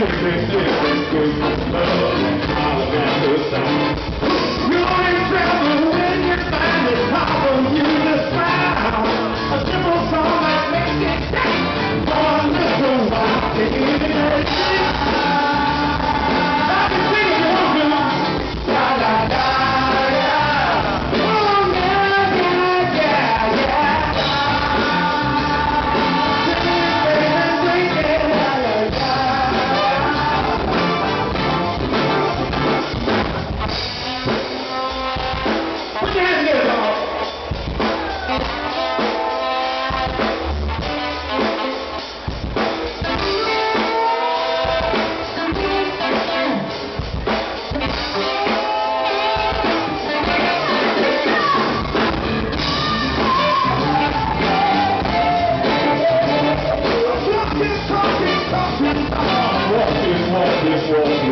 Alabama you.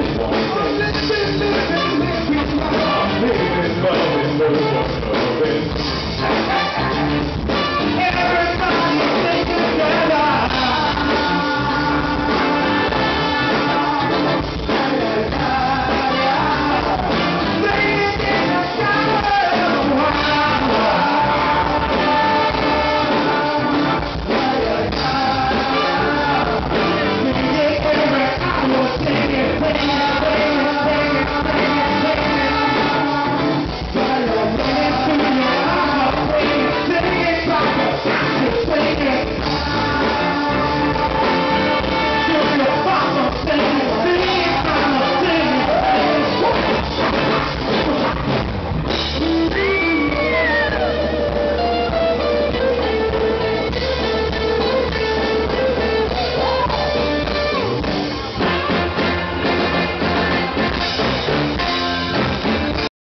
Thank you.